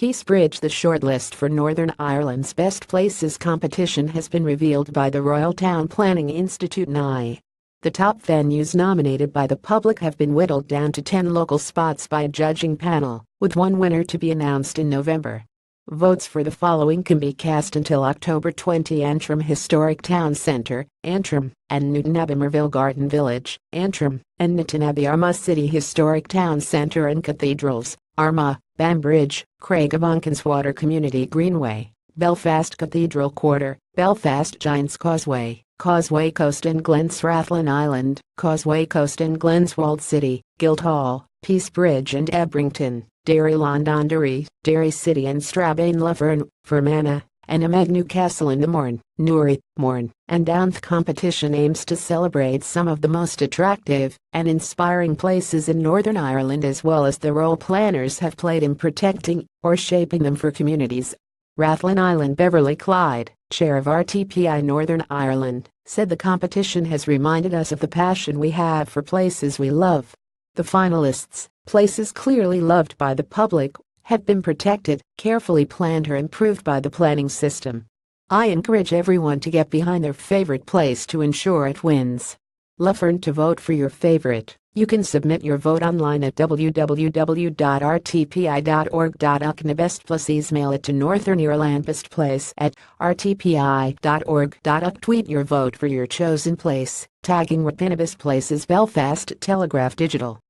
Peace Bridge The shortlist for Northern Ireland's Best Places competition has been revealed by the Royal Town Planning Institute NI. The top venues nominated by the public have been whittled down to 10 local spots by a judging panel, with one winner to be announced in November. Votes for the following can be cast until October 20 Antrim Historic Town Centre, Antrim, and Newtownabbey Merville Garden Village, Antrim, and Newtownabbey Armagh City Historic Town Centre and Cathedrals, Armagh, Banbridge, Craigavon Community Greenway, Belfast Cathedral Quarter, Belfast Giants Causeway, Causeway Coast and Glens Rathlin Island, Causeway Coast and Glens Walled City, Guildhall, Peace Bridge and Ebrington, Derry Londonderry, Derry City and Strabane Lough Fermanagh, and Omagh Newcastle in the Mourne, Newry, Mourne, and Downth competition aims to celebrate some of the most attractive and inspiring places in Northern Ireland as well as the role planners have played in protecting or shaping them for communities. Rathlin Island Beverly Clyde, chair of RTPI Northern Ireland, said the competition has reminded us of the passion we have for places we love. The finalists, places clearly loved by the public, have been protected, carefully planned or improved by the planning system. I encourage everyone to get behind their favorite place to ensure it wins. Lefern to vote for your favorite. You can submit your vote online at www.rtpi.org.uk best places mail it to Northern Ireland Best Place at rtpi.org.uk tweet your vote for your chosen place, tagging RTPI Best Places Belfast Telegraph Digital.